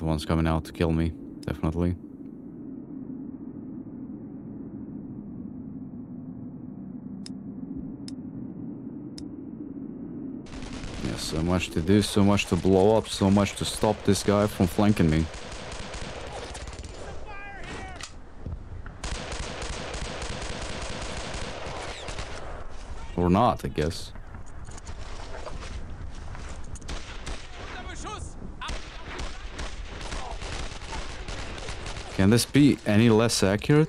the ones coming out to kill me. Definitely. Yeah, so much to do, so much to blow up, so much to stop this guy from flanking me. Or not, I guess. Can this be any less accurate?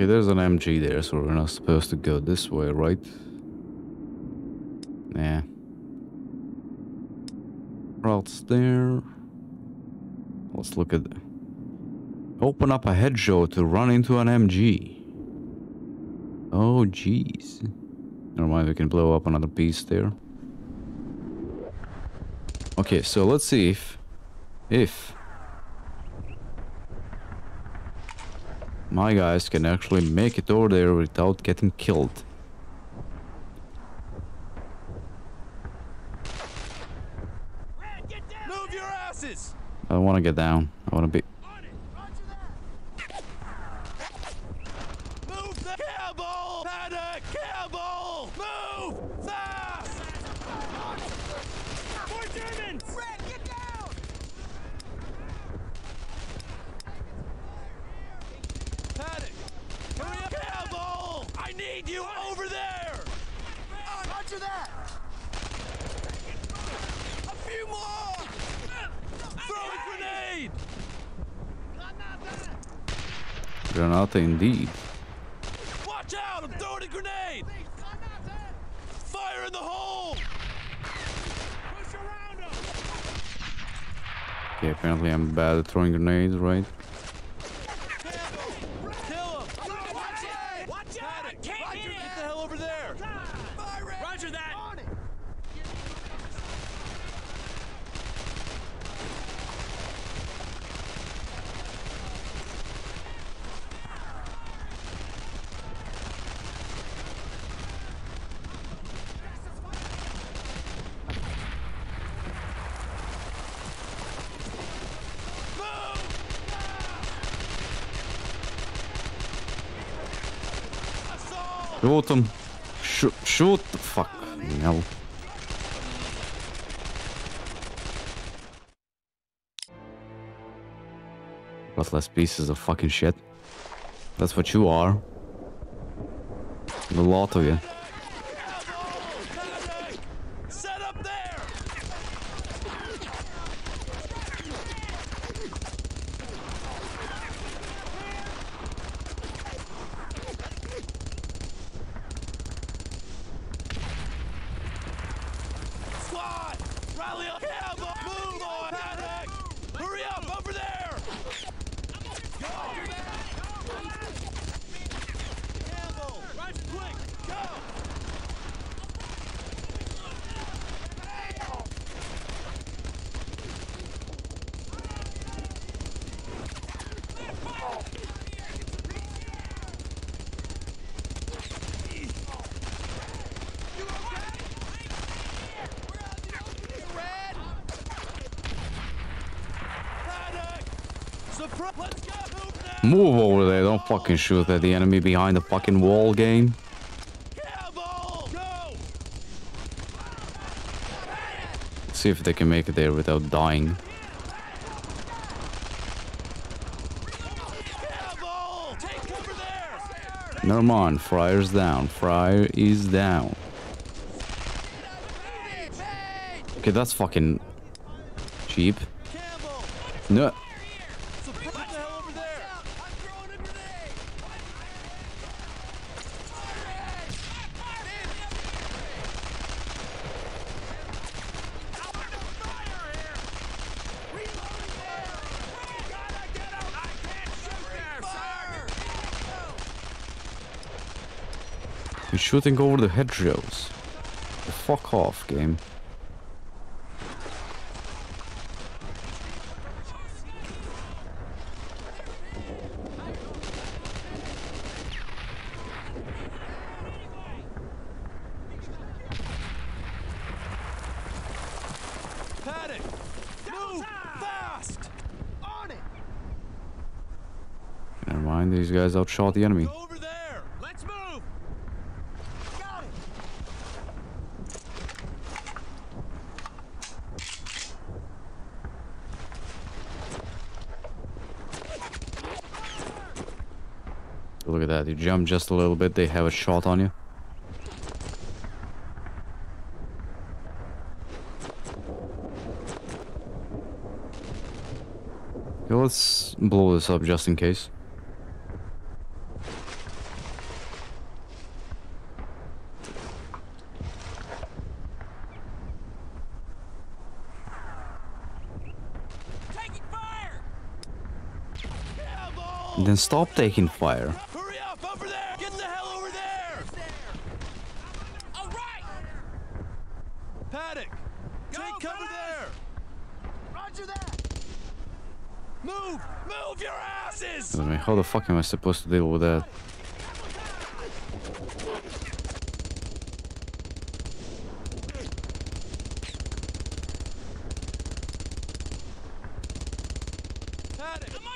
Okay, there's an MG there, so we're not supposed to go this way, right? Look at... Open up a hedge to run into an MG. Oh, jeez. Never mind, we can blow up another piece there. Okay, so let's see if... If... My guys can actually make it over there without getting killed. Move your asses! I don't want to get down. I want to be... Move the Campbell! Panic! Campbell! Move! Fast! More Germans! Red, get down! Panic! Hurry up! Campbell! I need you over there! Roger that! A few more! Throw a grenade! Granata indeed. Watch out! I'm throwing a grenade! Fire in the hole! Push around him! Okay, apparently I'm bad at throwing grenades, right? Kill him! Watch it! Watch out! I can't Roger, get the hell over there! Roger that! Shoot him. Shoot, shoot the fuck. Hell. Worthless pieces of fucking shit. That's what you are. A lot of you. Panic! Set up there! Squad! Rally up! Campbell! Move on! Panic! Hurry up! Over there! Go! Campbell! Right quick! Go! Panic! Surprise! Let's go! Move over there. Don't fucking shoot at the enemy behind the fucking wall game. See if they can make it there without dying. Never mind. Friar's down. Friar is down. Okay, that's fucking cheap. No. So put the hell over there! I'm throwing a grenade! You're shooting over the hedgerows. Fuck off, game. Paddock! Move! Fast! On it! Never mind, these guys outshot the enemy. Go over there! Let's move! Got it! Look at that, you jump just a little bit, they have a shot on you. Okay, let's blow this up just in case. Taking fire! Cowboy! And then stop taking fire. Hurry up over there! Get the hell over there! All right! Paddock! Take cover there! Roger that! Move! Move your asses! I mean, how the fuck am I supposed to deal with that?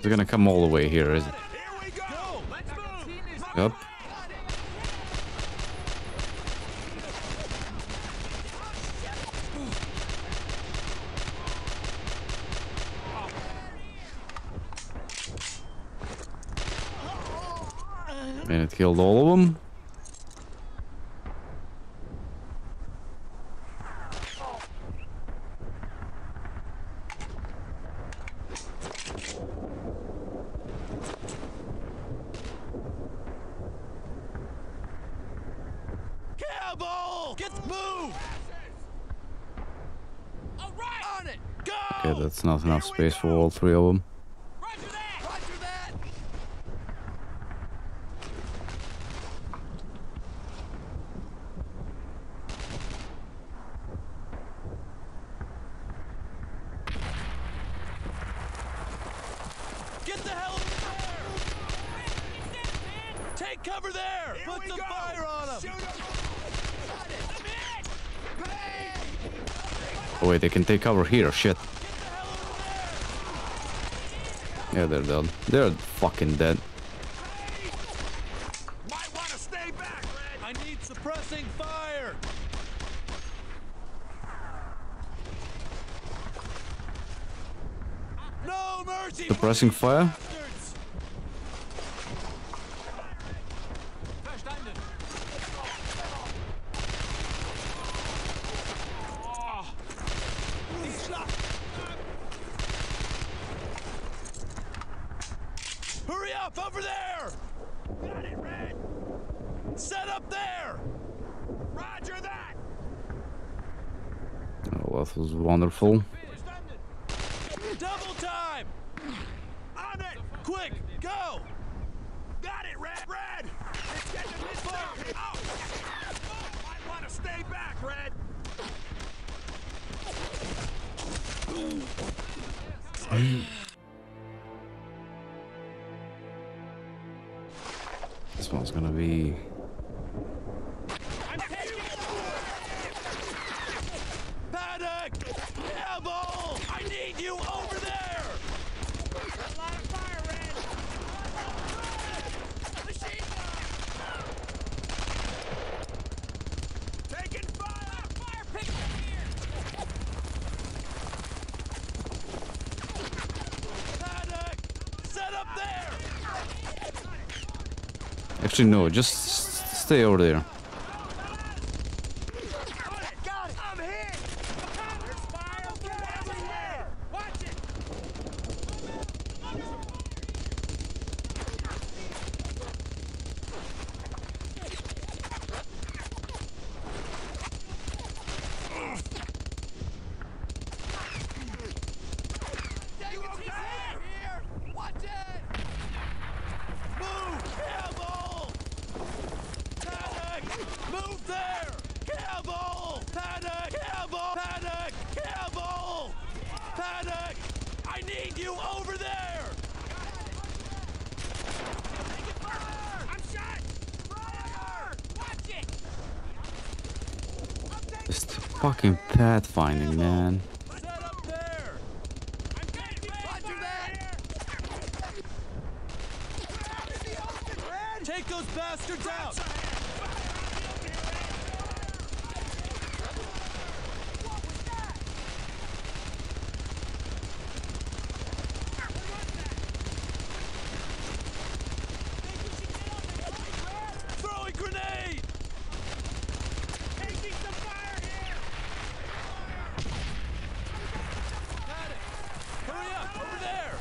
They're gonna come all the way here, is it? Here we go! Let's move! Yep. And it killed all of them. Cowboy! Get move! All right! On it! Go! Okay, that's not enough space for all three of them. Roger that! Roger that! Get the hell over there! Take cover there! Put the fire on them! Oh wait, they can take cover here. Shit. Yeah, they're dead. They're fucking dead. Might want to stay back, Red. I need suppressing fire. No mercy. Suppressing fire? bastards. Verstanden. Oh. Die Schlacht. Hurry up over there! Got it, Red! Set up there! Roger that! Oh, that was Actually, no, just stay over there. Got it! I'm hit! There's fire everywhere! Watch it! You okay? Here! Watch it! Move! Campbell! Paddock! Campbell! Panic! Campbell! Panic! Campbell! Panic! I need you over there! I'm shot! Fire! Watch it! Just fucking pathfinding, man. Set up there! I'm getting Roger that! Take those bastards out! Throwing grenade! Taking some fire here! Panic! Hurry up! Over there!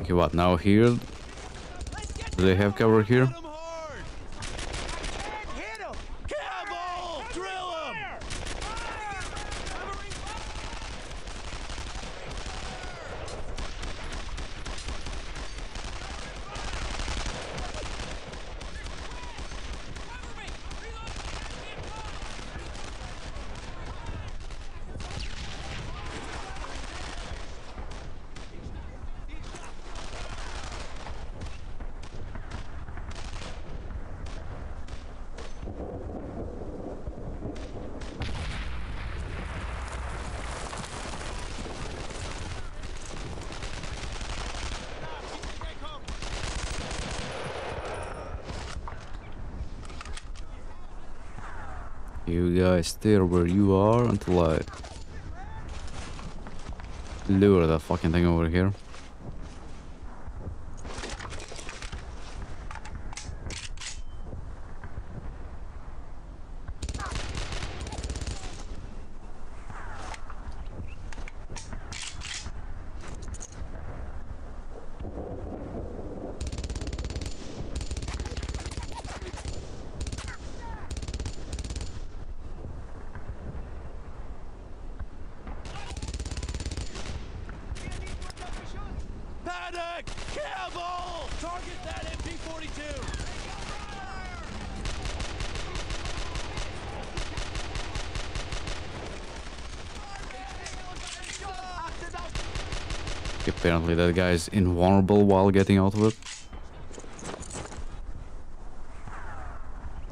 Okay, what now here? Do they have cover here? Hit 'em hard! Hit him! Campbell! Drill 'em! You guys stay where you are until I lure that fucking thing over here. Panic! Campbell! Target that MG-42! Apparently that guy is invulnerable while getting out of it.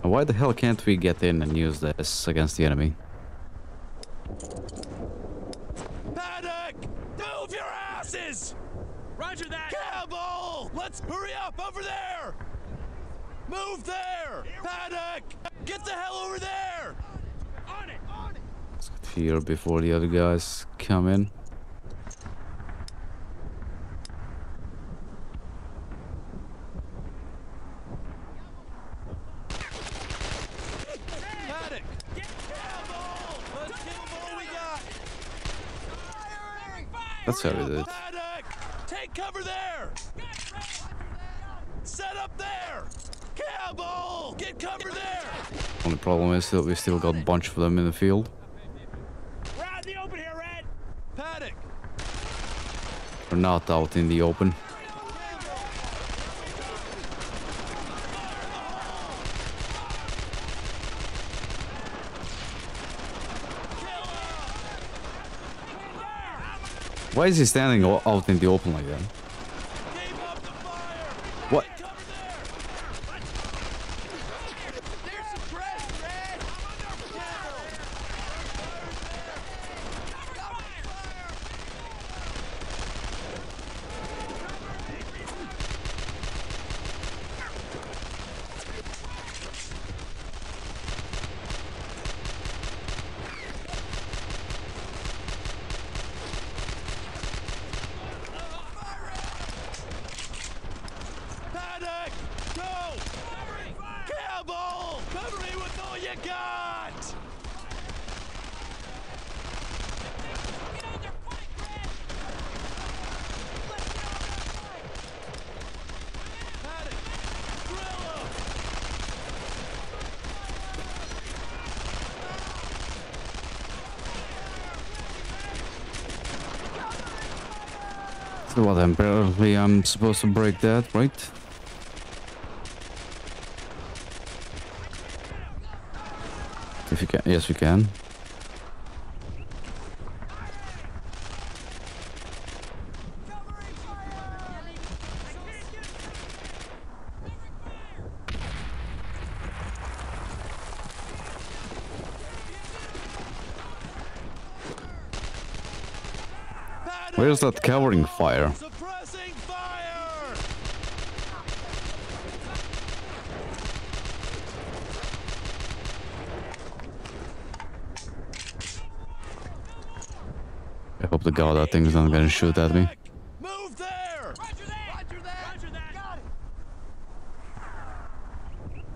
Why the hell can't we get in and use this against the enemy? Panic! Move your asses! Roger that! Campbell! Let's hurry up over there! Move there! Panic! Get the hell over there! On it! On it! Here before the other guys come in. Panic! Get Campbell! Let's give 'em all we got! Firing! Fire! That's how we did it. Panic! Take cover there! Set up there! Campbell! Get cover there! Only problem is that we still got a bunch of them in the field. We're out in the open here, Red! We're not out in the open. Why is he standing out in the open like that? then apparently I'm supposed to break that, right? If you can, yes we can. Where's that covering fire? God that thing's not gonna shoot at me. Move there! Roger that! Roger that! Roger that! Got it!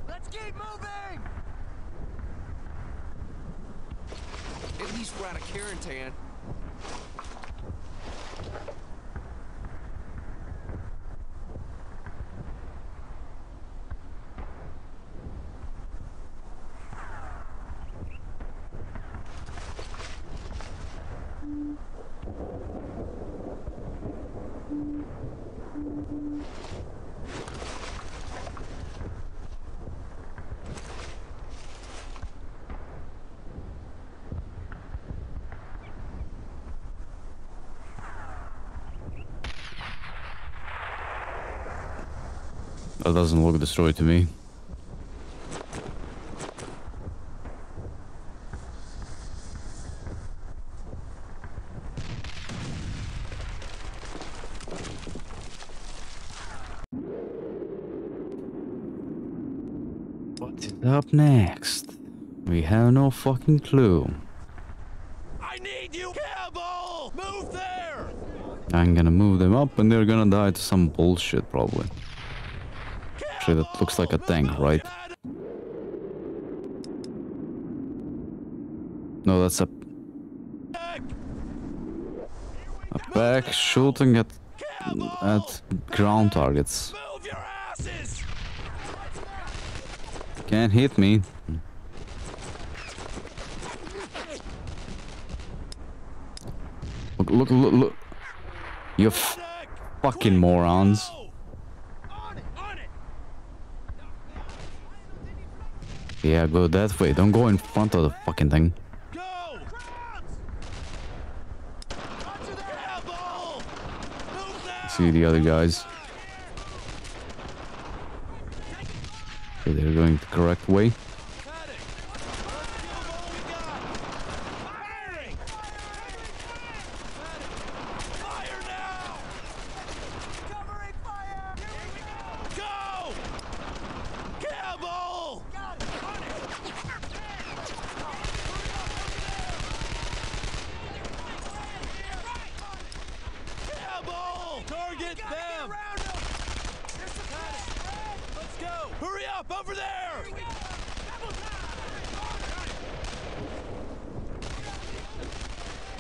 Let's keep moving! At least we're out of Carentan. That doesn't look destroyed to me. What is up next? We have no fucking clue. I need you! Campbell! Move there! I'm gonna move them up and they're gonna die to some bullshit probably. That looks like a tank, right? No, that's a, a back shooting at at ground targets. Can't hit me. Look, look, look, look. You fucking morons. go! On it! On it! Yeah, go that way. Don't go in front of the fucking thing. See the other guys. Okay, they're going the correct way. Paddock! Let's give 'em all we got! Firing! Fire now! Covering fire! Here we go! Go! Campbell! Got it! On it! Campbell! Target Gotta get them! around him! There's some Red! Let's go! Hurry up! Over there! Here we go! Double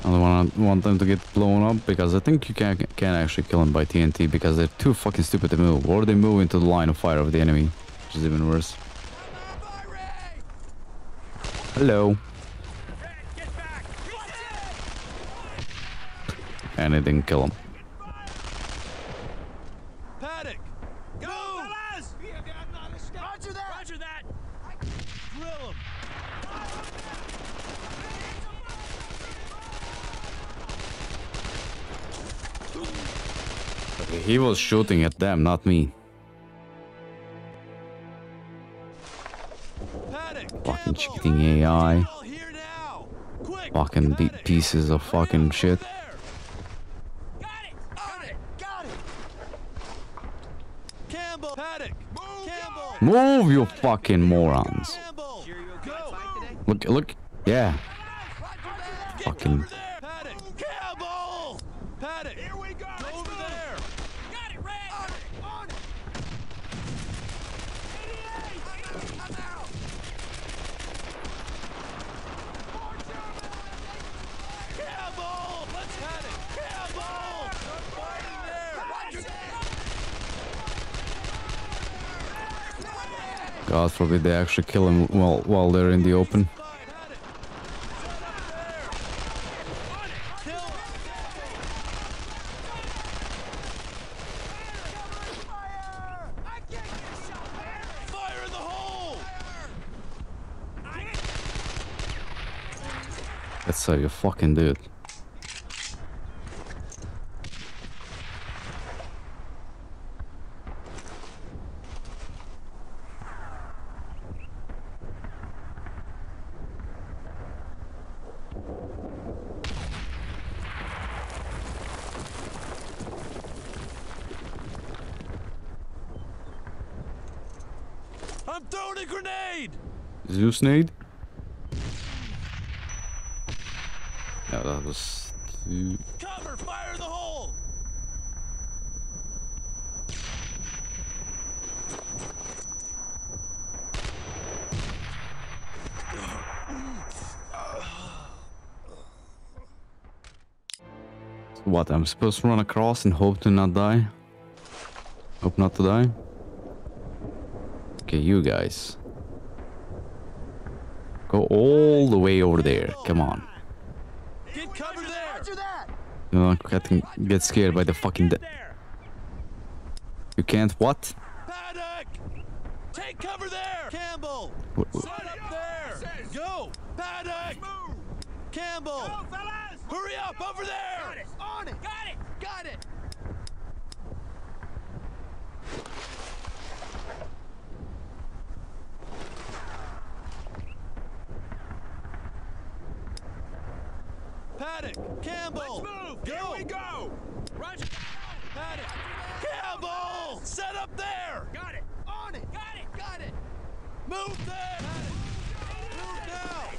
I don't want want them to get blown up because I think you can can actually kill them by TNT because they're too fucking stupid to move, or they move into the line of fire of the enemy, which is even worse. Hello, Red, and it didn't kill him. Paddock! Go! Fellas! Roger that! Roger that! Drill him! Okay, he was shooting at them, not me. Fucking cheating AI. All here now! Quick! Fucking deep pieces of fucking shit. there! Got it! On it! Got it! Campbell! Paddock! Campbell! Move, you fucking morons! Campbell! Sure you okay Go! fight today? Look, look, yeah. Fucking- over there! Paddock! Campbell! Paddock! Here we go! Go over there! Got it, Red! On it! On it! 88! I'm out! Campbell! Let's Paddock! Campbell! They're fighting there! God forbid they actually kill him while while they're in the open. That's how you fucking do it. I'm throwing a grenade! Zeus nade? Yeah, that was too... Cover! Fire the hole! What, I'm supposed to run across and hope to not die? Hope not to die? Okay, you guys. Go all the way over there. Come on. Get cover there! Roger that! You know, getting get scared by the fucking. De- you can't what? Paddock! Take cover there! Campbell! What- what- Set up there! Go! Paddock! Campbell! Hurry up! Over there! Got it! On it! Got it! Got it! Paddock! Campbell! Let's move! Go! Here we go! Roger! Paddock! Campbell! Set up there! Got it! On it! Got it! Got it! Move there! Move now!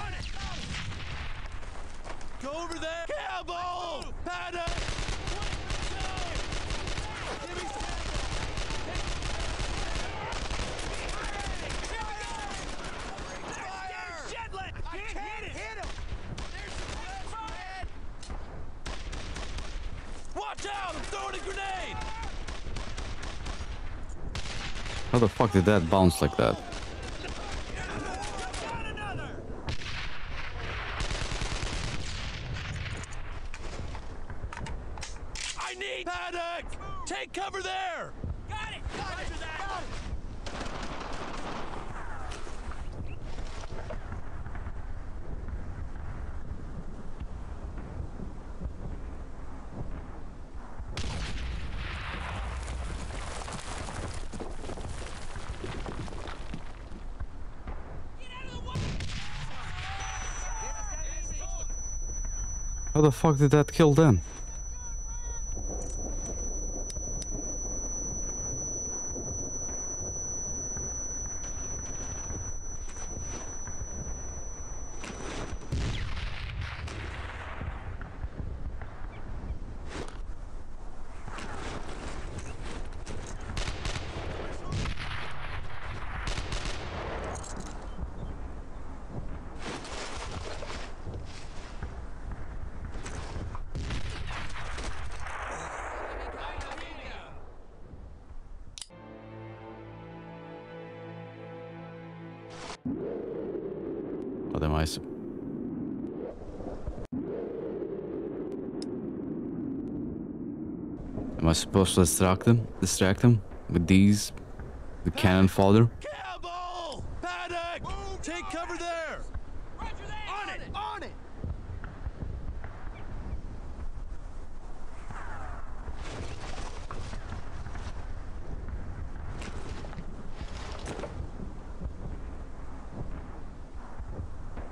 On it! Go over there! Campbell! Paddock! Give me Fire! Shedlet! I can't hit him! Watch out! I'm throwing a grenade! How the fuck did that bounce like that? I need Paddock! Take cover there! Got it! Got it! Got it! How the fuck did that kill them? Supposed to distract them? Distract them with these? The cannon fodder? Campbell! Paddock! Take cover there! On it! On it!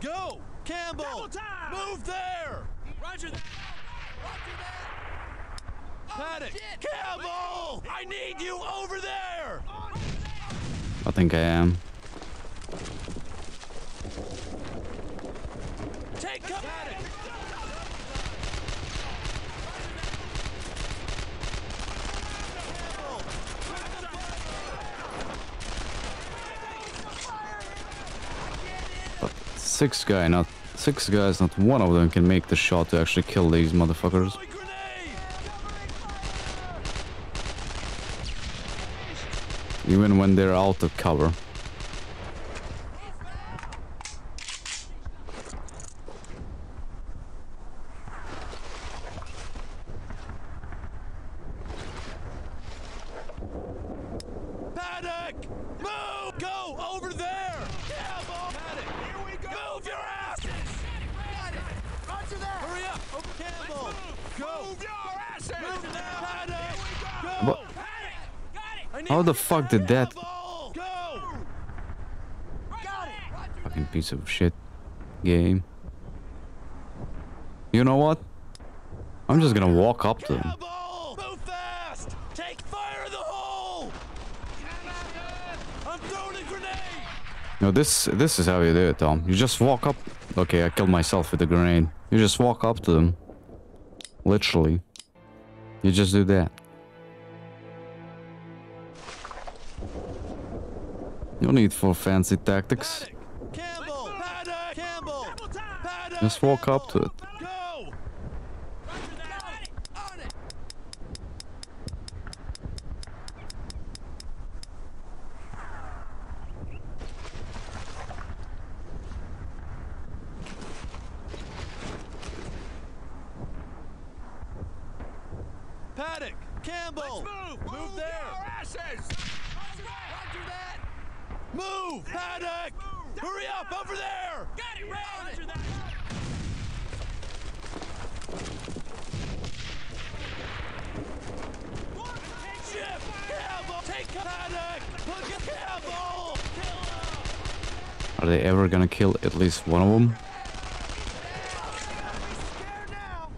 Go! Campbell! Move there! Roger that! Roger that! Paddock! Campbell! I need you over there! I think I am. Paddock! Six guy, not six guys, not one of them can make the shot to actually kill these motherfuckers. Even when they're out of cover. Paddock! Move! Go over there! Campbell! Paddock! Here we go! Move your asses! Roger that. Hurry up! Over Campbell! Go! Move your asses. Move now! Paddock! Here we Go! go. I need How the fuck did that Campbell! Go! Got it. fucking piece of shit game? You know what? I'm just gonna walk up to them. Campbell! Move fast! Take fire in the hole! I'm throwing a grenade! No, this this is how you do it, Tom. You just walk up. Okay, I killed myself with a grenade. You just walk up to them. Literally. You just do that. Need for fancy tactics. Paddock! Campbell! Campbell! Paddock! Just walk up to it. Go! On it. Paddock! Campbell! Move. Move there! your asses. Roger that. Move! Paddock! Hurry up! Over there! Got it. Roger that. Chip! Campbell! Take Paddock! Look at Campbell! Are they ever gonna kill at least one of them? Scared now.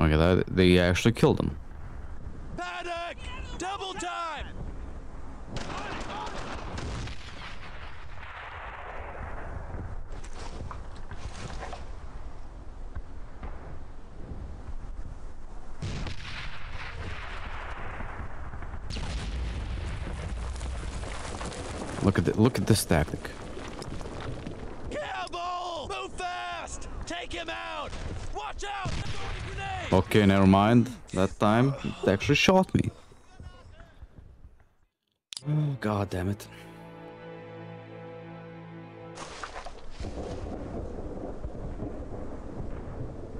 Okay, that, they actually killed them. Paddock! Double time! Look at the, look at this tactic. Campbell! Move fast! Take him out! Watch out! I'm throwing a grenade! Okay, never mind. That time it actually shot me. Oh, God damn it.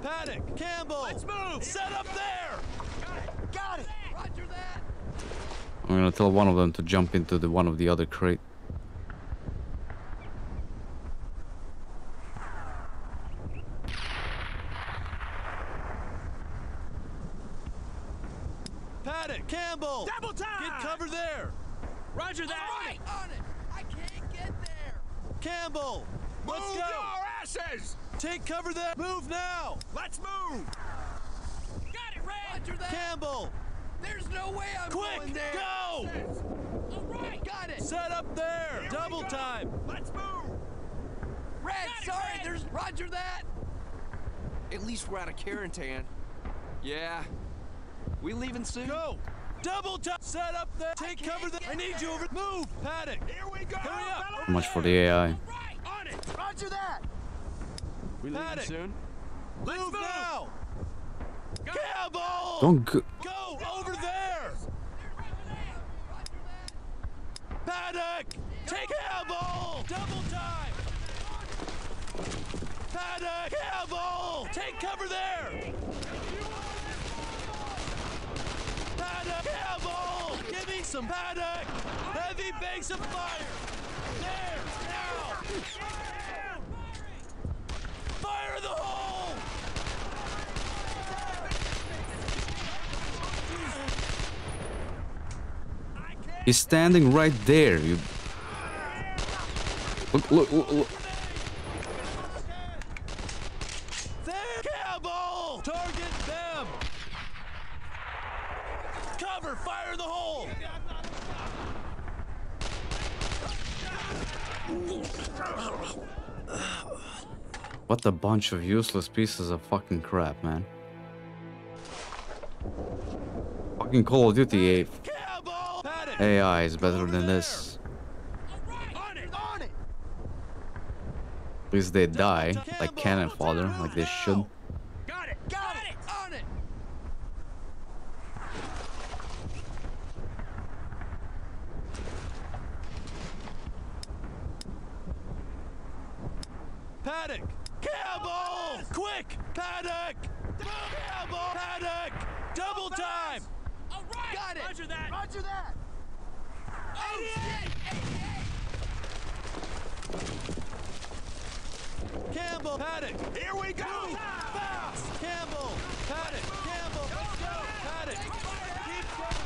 Paddock! Campbell! Let's move! Set up there! Got it. Roger that. I'm gonna tell one of them to jump into the one of the other crate. Paddock! Campbell! Double time. Get cover there! Roger that. All right. On it. I can't get there. Campbell! Let's Move go! your asses. Take cover there! Move now! Let's move. Got it, Red. Roger that. Campbell! There's no way I'm Quick! going there. Go! All right. Got it. Set up there! Here we Double go. time! Let's move. Red, sorry. There's Roger that. At least we're out of Carentan. Yeah. We leaving soon? Go! Double time! Set up there! Take cover there! I need you over! Move! Paddock! Here we go. Hurry up! How much for the AI? Right. On it. Roger that. We leaving Paddock. soon? Move, move. now! Campbell! Don't go. Go over there! Paddock! Take Campbell! Double time! Paddock! Campbell! Take cover there! Paddock! Campbell! Give me some Paddock! Heavy banks of fire! There! Now! Fire in the hole! He's standing right there. You. Look! Look! Look! look. There! Campbell! Target them! Cover! Fire the hole! What a bunch of useless pieces of fucking crap, man. Fucking Call of Duty AI is better than this. At least they die, like cannon fodder, like they should. Got it. Got, it. On it. Paddock! Campbell! Quick! Paddock! Campbell! Paddock! Double time! All right. Got it. Roger that. Roger that. Oh, shit. 88. Campbell, Paddock. Here we go. Fast. Campbell, Paddock, Campbell. Let's go. Paddock. Keep going.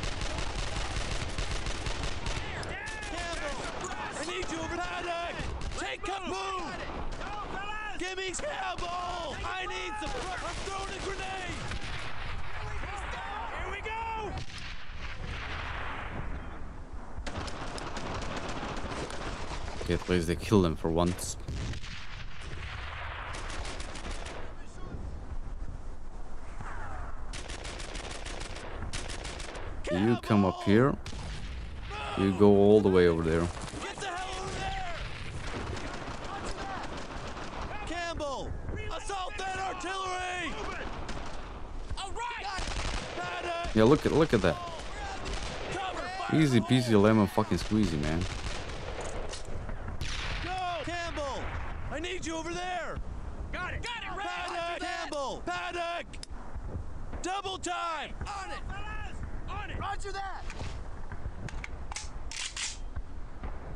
Campbell, I need you over Paddock. Take cover. Move. Give me Campbell. I need some. I'm throwing a grenade. Here we go. At least they kill them for once. You come up here. You go all the way over there. Get the hell over there! Campbell! Assault that artillery! All right. Paddock! Yeah, look at look at that. Easy peasy lemon fucking squeezy, man. Go! Campbell! I need you over there! Got it. Got it. Ray. Paddock! Campbell! Paddock! Double time! On it. On it. Roger that.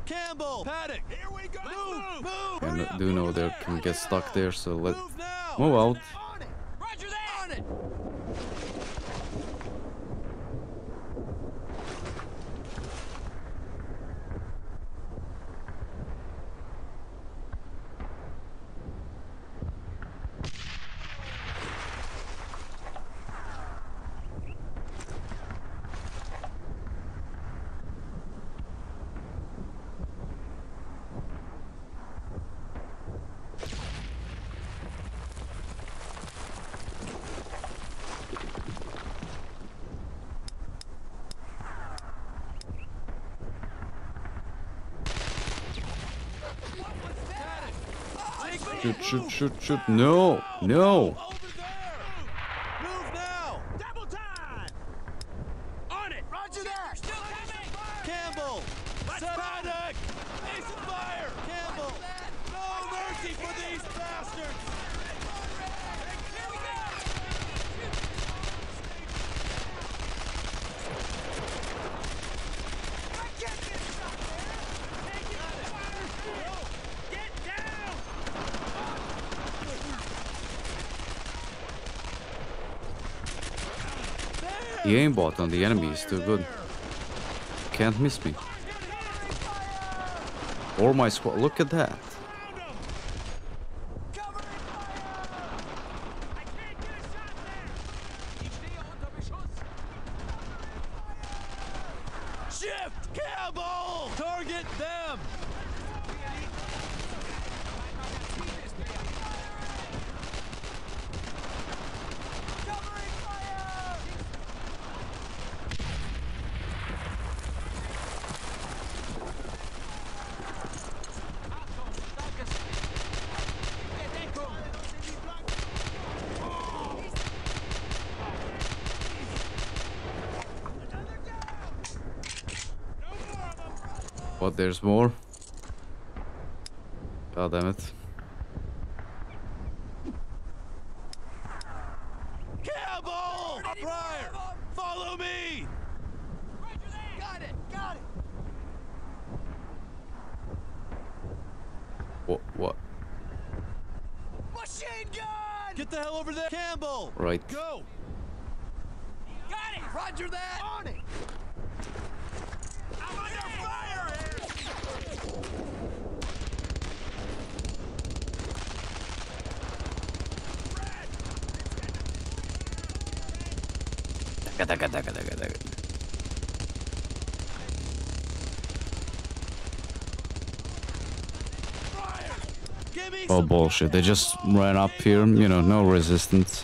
Campbell! Paddock! Here we go! Move! Move! I Hurry kn- do know they can get stuck there, so let Move now! move out. On it. Roger that. On it. Shoot, shoot, shoot, shoot. No, no. Over there! Move now! Double time. On it. Roger that. Still coming. Campbell! Paddock! Ace and fire! Campbell! No mercy for these bastards! Here we go. I get this stuff, man. Take it. Fire. Get down. The aimbot on the enemy is too good. Can't miss me. Or my squad. Look at that. Cover and fire. I can't get a shot there. Ich stehe unter Beschuss. Shift! Campbell! Target them! Covering fire. Achtung, starkes Deckung. But there's more. God damn it. Campbell! Pryor! Follow me! Got it. Got it. What? What? Machine gun. Get the hell over there! Campbell! Right. Go! Got it. Roger that. On it. I'm under fire here. Oh bullshit. They just ran up here. You know, no resistance.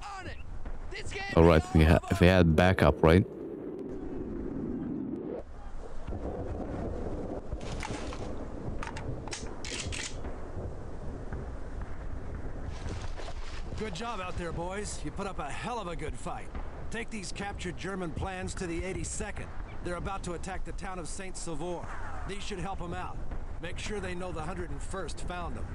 On it! This can't All be right, we had if we had backup, right? Good job out there, boys. You put up a hell of a good fight. Take these captured German plans to the 82nd. They're about to attack the town of Saint Sauveur. These should help them out. Make sure they know the 101st found them.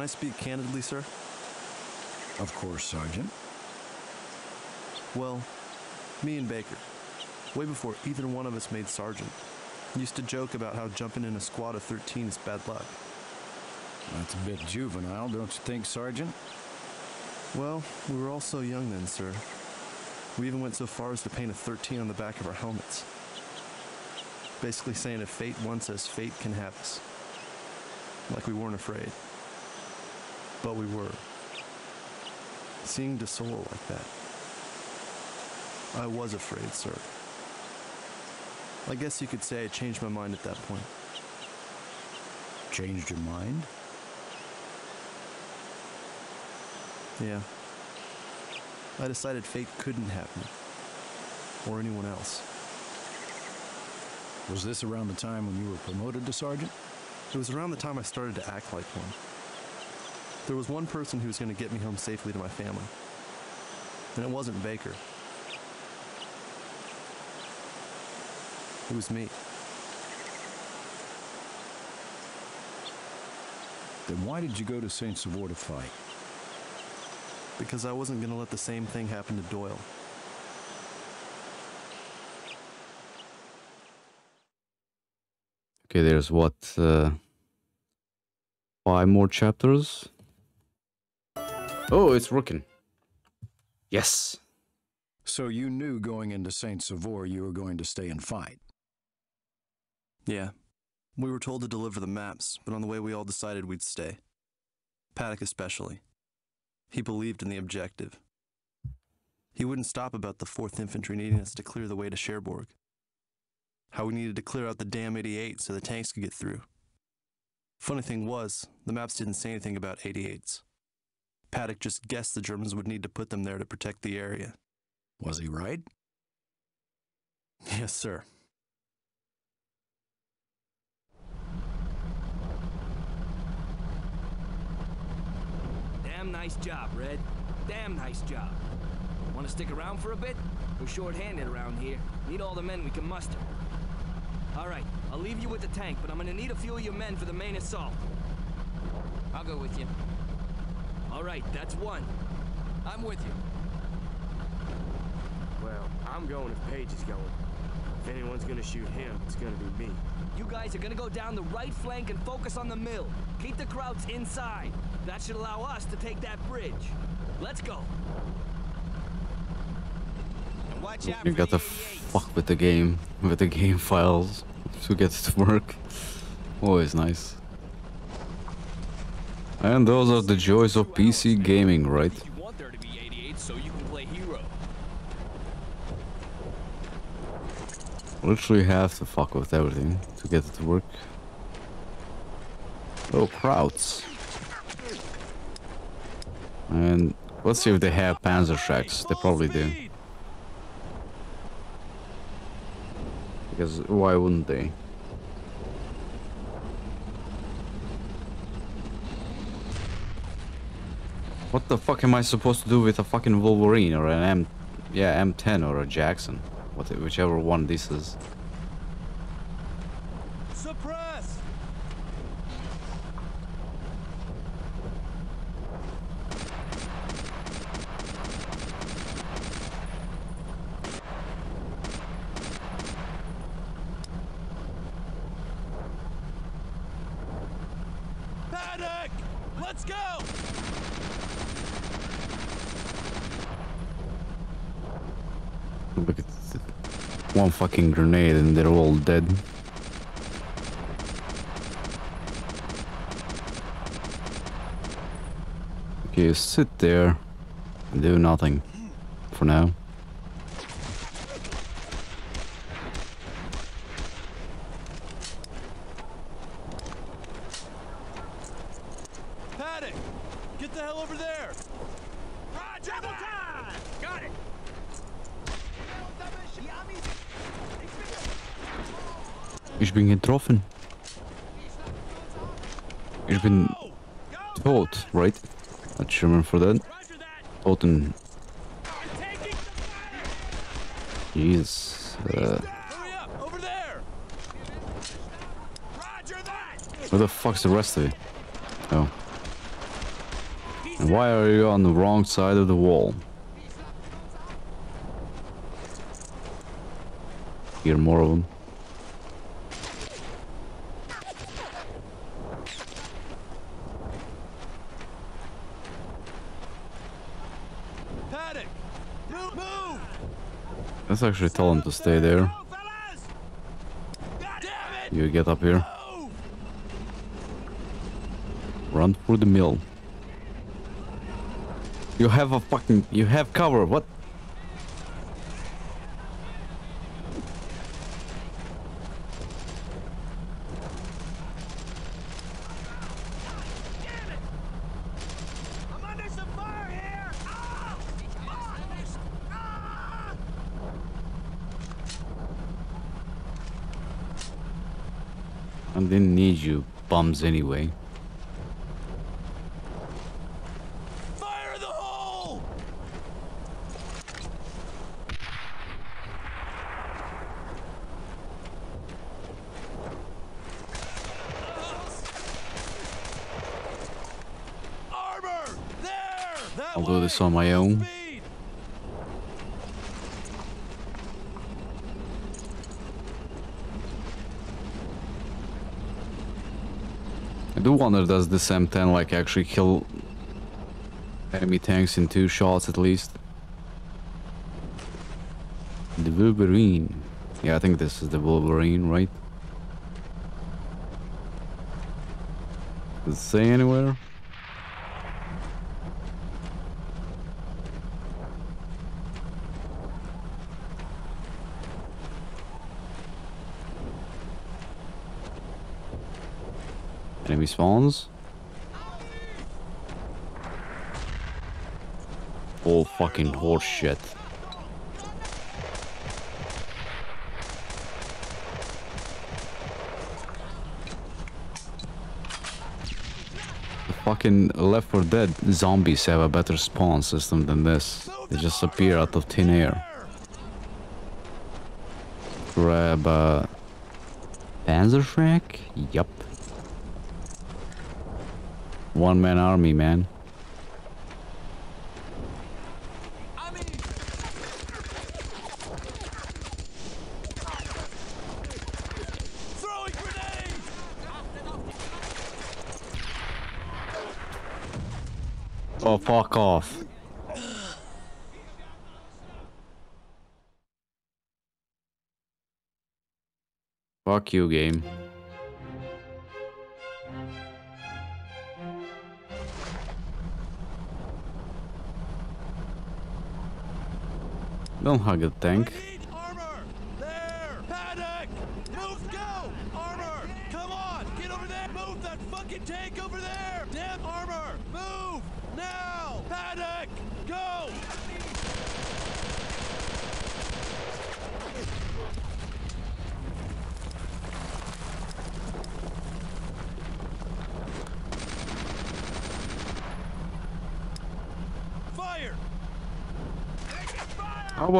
Can I speak candidly, sir? Of course, Sergeant. Well, me and Baker, way before either one of us made sergeant, used to joke about how jumping in a squad of 13 is bad luck. That's a bit juvenile, don't you think, Sergeant? Well, we were all so young then, sir. We even went so far as to paint a 13 on the back of our helmets. Basically saying if fate wants us, fate can have us. Like we weren't afraid. But we were. Seeing De Sola like that. I was afraid, sir. I guess you could say I changed my mind at that point. Changed your mind? Yeah. I decided fate couldn't have me. Or anyone else. Was this around the time when you were promoted to sergeant? It was around the time I started to act like one. There was one person who was going to get me home safely to my family. And it wasn't Baker. It was me. Then why did you go to St. Sauveur to fight? Because I wasn't going to let the same thing happen to Doyle. Okay, there's what uh, five more chapters. Oh, it's working. Yes. So you knew going into St. Sauveur you were going to stay and fight. Yeah. We were told to deliver the maps, but on the way we all decided we'd stay. Paddock especially. He believed in the objective. He wouldn't stop about the 4th Infantry needing us to clear the way to Cherbourg. How we needed to clear out the damn 88 so the tanks could get through. Funny thing was, the maps didn't say anything about 88s. Paddock just guessed the Germans would need to put them there to protect the area. Was he right? Yes, sir. Damn nice job, Red. Damn nice job. Want to stick around for a bit? We're short-handed around here. Need all the men we can muster. All right, I'll leave you with the tank, but I'm gonna need a few of your men for the main assault. I'll go with you. All right, that's one. I'm with you. Well, I'm going if Page is going. If anyone's gonna shoot him, it's gonna be me. You guys are gonna go down the right flank and focus on the mill. Keep the Krauts inside. That should allow us to take that bridge. Let's go. And watch out You for got the to fuck with the game, with the game files to get it to work. Always nice. And those are the joys of PC gaming, right? You want there to be 88 so you can play hero. Literally have to fuck with everything to get it to work. Oh, crowds. And let's see if they have panzer tracks. They probably do. Because why wouldn't they? What the fuck am I supposed to do with a fucking Wolverine or an M, yeah, M10 or a Jackson, what, whichever one this is. fucking grenade and they're all dead. Okay, sit there and do nothing for now. Getroffen. Ich bin tot, right? That's German for that. Toten. Jesus. Uh, that! where the fuck's the rest of it? Oh. And why are you on the wrong side of the wall? Hear more of them. Paddock! Move! Move! Let's actually tell him to stay there. You get up here. Run for the mill. You have a fucking... You have cover. What? I'm under some fire here! Ah! Ah! Ah! I didn't need bums anyway. Fire the hole! Armor! There! That I'll do this on my own. speed! I do wonder does this M10 like actually kill enemy tanks in two shots at least? The Wolverine. Yeah, I think this is the Wolverine, right? Does it say anywhere? Enemy spawns. All oh, fucking horse shit. Fucking Left 4 Dead zombies have a better spawn system than this. They just appear out of thin air. Grab a Panzerschreck? Yup. One man army, man. Oh, fuck off. Fuck you, game. Don't hug a tank.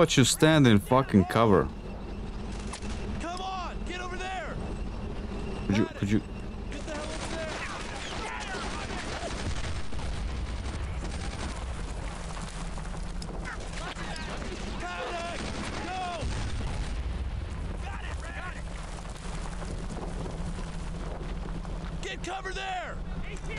what you stand in fucking cover. Come on, get over there. Could you could you Get cover there! 18.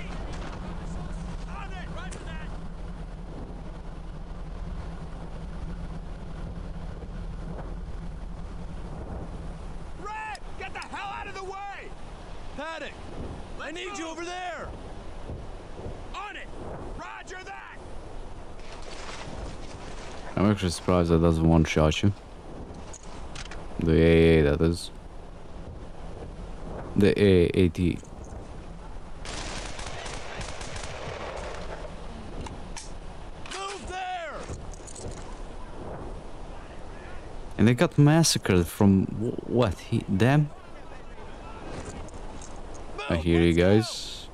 I need you over there! On it! Roger! That! I'm actually surprised that doesn't one shot you. The AA that is. The AAT. Move there! And they got massacred from what? He, them? I hear you guys.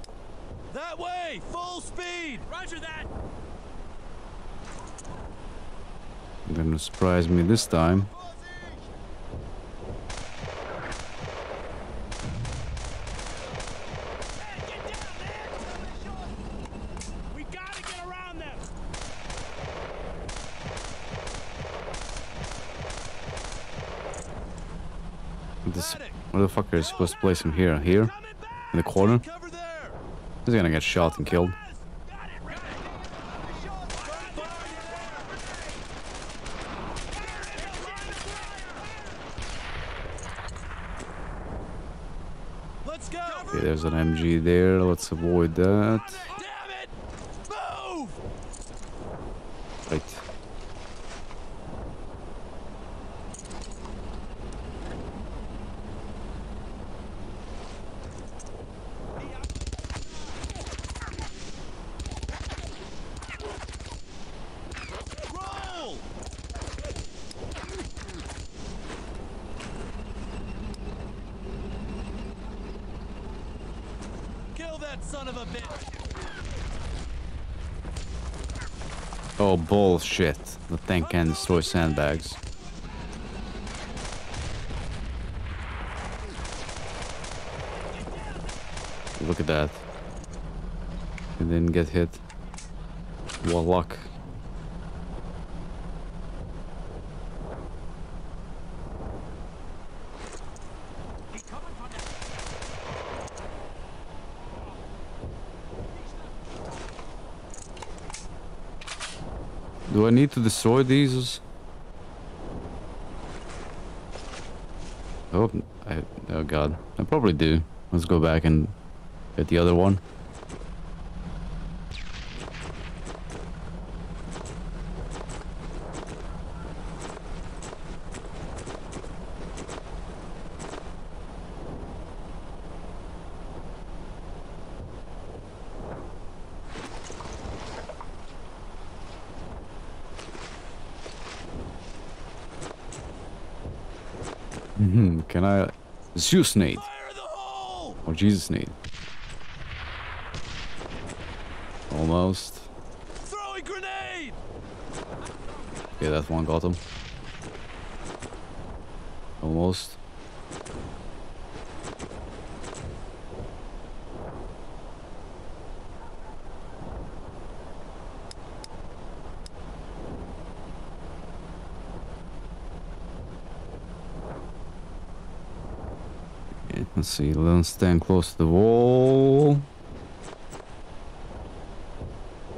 That way! Full speed! Roger that! Gonna surprise me this time. Hey, get down, man! We gotta get around them! This motherfucker is supposed to place him here. Here? In the corner? He's gonna get shot and killed. Got it, got it! Let's go! Okay, there's an MG there. Let's avoid that. Damn it! Move! Right. Roll! Kill that son of a bitch! Oh, bullshit. The tank can destroy sandbags. Look at that. He didn't get hit. What luck. Do I need to destroy these? Oh, I, oh god. I probably do. Let's go back and get the other one. Hmm, Can I... Need. Fire the! Or Jesus need. Almost. Throwing grenade! Okay, that one got him. Almost. Okay, let's see. Let's stand close to the wall.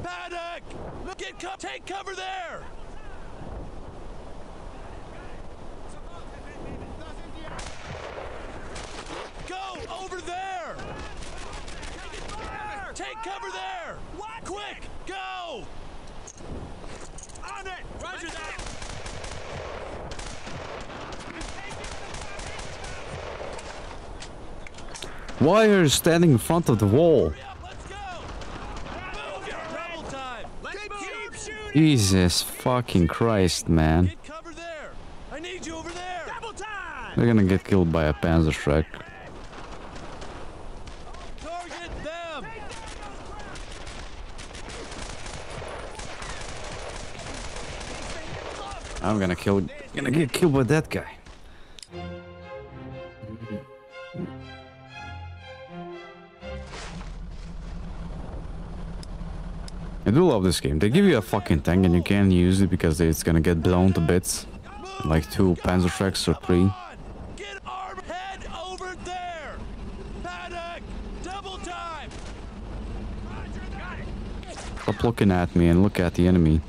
Paddock! Look at co- take cover there! Go over there! Take cover there! What? Quick! Go! On it! Roger that! Why are you standing in front of the wall? Jesus fucking Christ, man. They're gonna get killed by a. Target them! I'm gonna kill. Gonna get killed by that guy. I do love this game. They give you a fucking tank and you can't use it because it's gonna get blown to bits. Like two Panzerschrecks or three. On! Get arm head over there! Paddock! Double time! Stop looking at me and look at the enemy.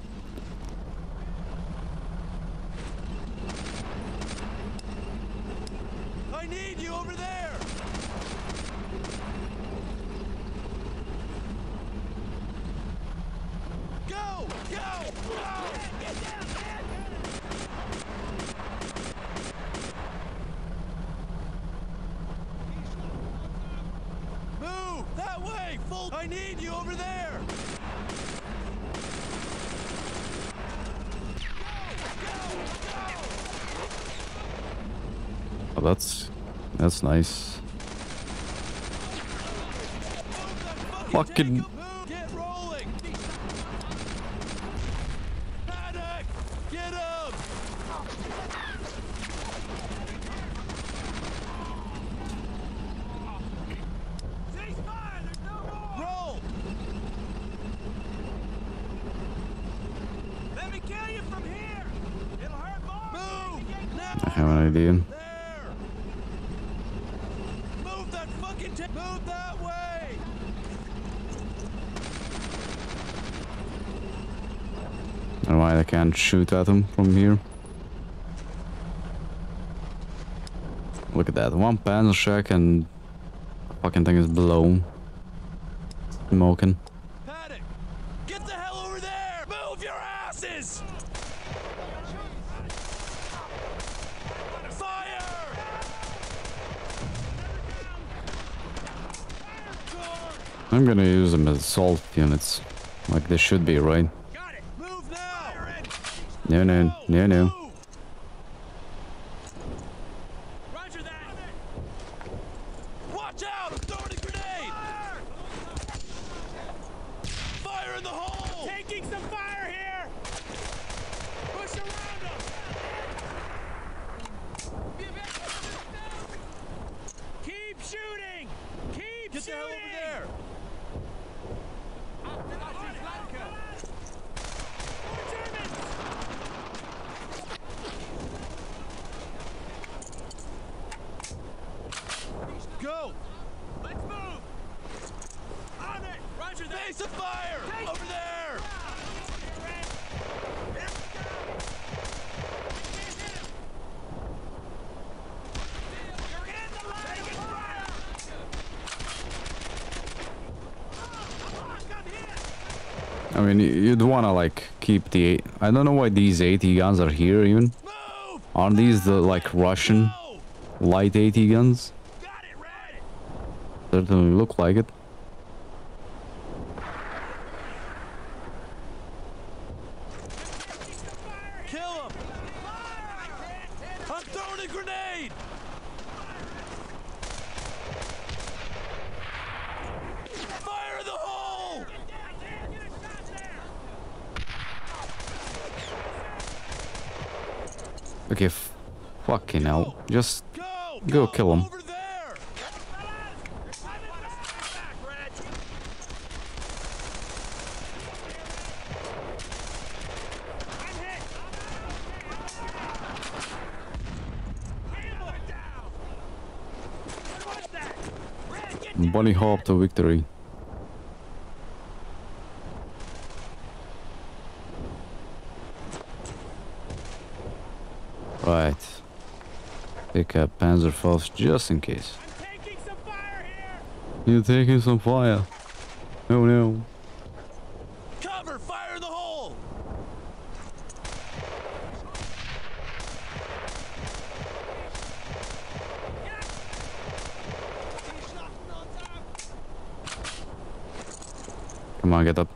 I need you over there! that way! Full. I need you over there. Oh, that's that's nice. Fucking Jacob, move. Get rolling. Paddock, get him. Cease fire! There's no more! Roll. Let me kill you from here! It'll hurt more! Move now. I have an idea. There. Move that fucking. ta- move that way. I don't know why I can't shoot at them from here. Look at that. One Panzerschreck and fucking thing is blown. Smoking. Paddock, get the hell over there. Move your asses. Fire. I'm gonna use them as assault units. Like they should be, right? Got it! Move now. No, no, no, no. Move. Roger that! Watch out! I'm throwing a grenade. Fire in the hole. Taking some fire here! Push around them! Keep shooting! Keep Get the shooting! hell over there. Go. Let's move! On it! Roger that! Base of fire. Over there. You're in the line of fire! I mean, you'd wanna like keep the. I don't know why these 80 guns are here even. Aren't these the like Russian light 80 guns? Got it, Red! Certainly look like it. Kill him. I'm throwing a grenade. Fire in the hole. Okay, f- fucking hell. Just Go. Go kill him. Bunny hop to victory. Right. Pick up Panzerfaust just in case. Taking some fire here! You're taking some fire. Oh no. Cover. Fire in the hole. Come on, get up.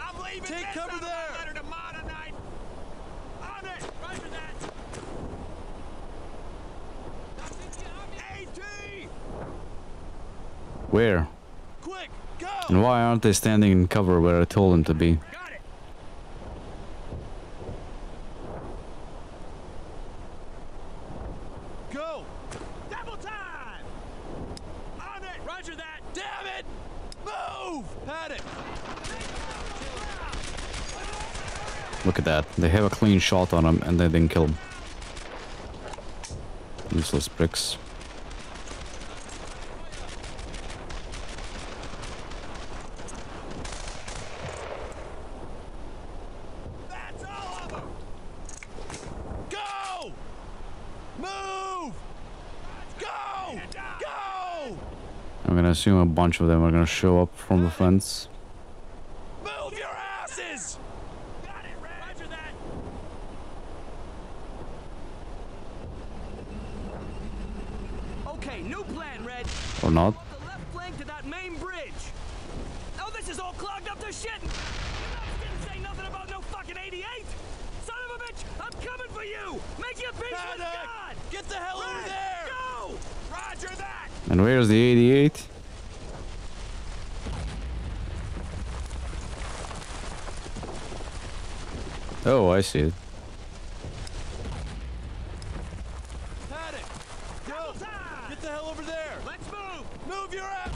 I'm leaving Take cover there. letter to Ma. On it! Roger that! Where? Quick. Go. And why aren't they standing in cover where I told them to be? Go. Double time! On it! Roger that! Damn it. Move. Paddock. Look at that. They have a clean shot on him and they didn't kill him. Useless bricks. That's all of them. Go. Move. Go. Go. I'm gonna assume a bunch of them are gonna show up from the fence. Move your asses! Got it, Red. Roger that. Okay, new plan, Red. Or not. Off the left flank to that main bridge. Oh, this is all clogged up to shit. You nuts didn't say nothing about no fucking 88. Son of a bitch, I'm coming for you. Make your peace with Paddock! God. Get the hell over Red, there! Go. Roger that. And where's the 88? Oh, I see it. Paddock! Go! time. Get the hell over there! Let's move. Move your ass!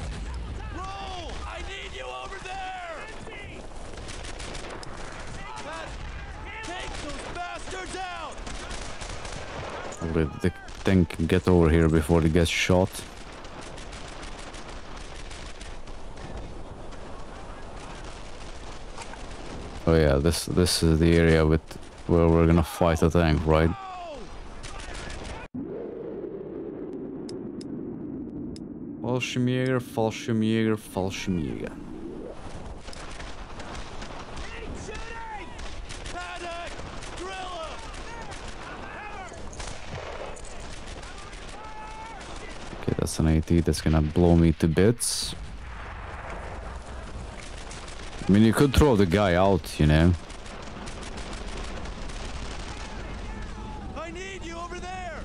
Roll! I need you over there! Paddock, take those bastards out! Hopefully the tank can get over here before it gets shot. Oh yeah, this this is the area with where we're gonna fight the tank, right? Fallschirmjäger, Fallschirmjäger, Fallschirmjäger. Paddock! Drill him! Okay, that's gonna blow me to bits. I mean, you could throw the guy out, you know. I need you over there!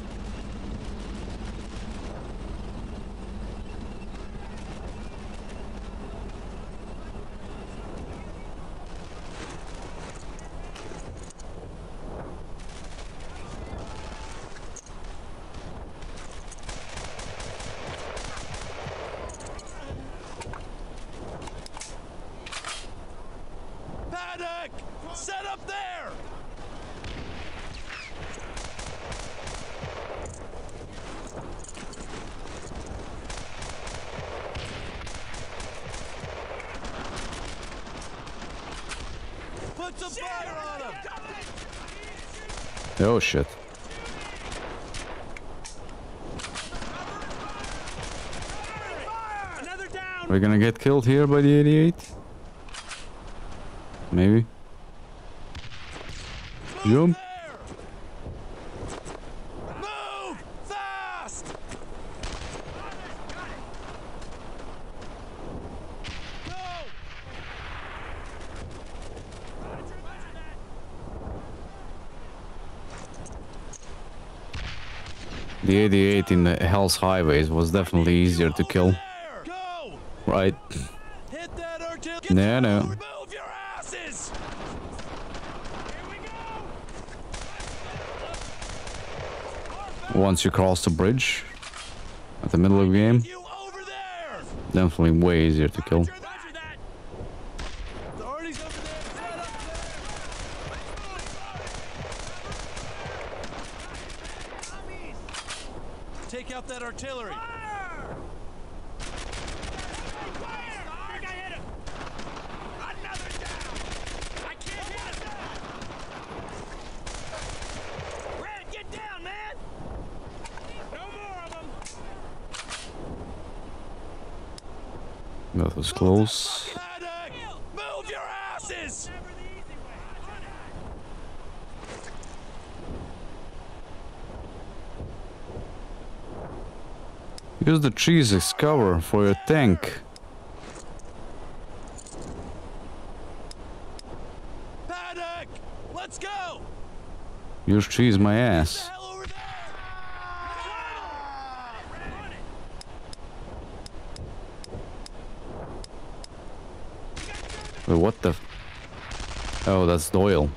Paddock! Set up there! Put some fire on him! Oh shit. We're gonna get killed here by the 88? Maybe. Jump. there! Move! Fast! Go! The 88 in the Hell's Highways was definitely easier to kill, right? Hit that artillery! Yeah, I know. Move your asses! Once you cross the bridge at the middle of the game, You over there! definitely way easier to kill. Roger that. The Artie's over there! Set up there! Take out that artillery! Fire! Fire! I think I hit him. Another down. I can't hit him. Red, get down, man. No more of them. That was close. Paddock! Move your asses! Never the easy way. Run it. Use the trees as cover for your tank. Paddock! Let's go! Use trees my ass. hell over there! Run it. Wait, what the? f- Oh, that's Doyle.